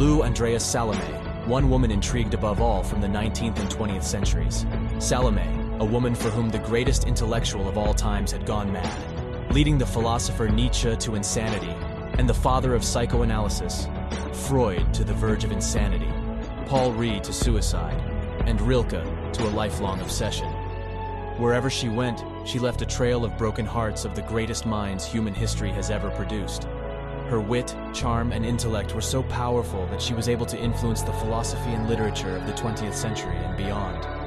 Lou Andreas Salome, one woman intrigued above all from the 19th and 20th centuries. Salome, a woman for whom the greatest intellectual of all times had gone mad, leading the philosopher Nietzsche to insanity, and the father of psychoanalysis, Freud to the verge of insanity, Paul Rée to suicide, and Rilke to a lifelong obsession. Wherever she went, she left a trail of broken hearts of the greatest minds human history has ever produced. Her wit, charm, and intellect were so powerful that she was able to influence the philosophy and literature of the 20th century and beyond.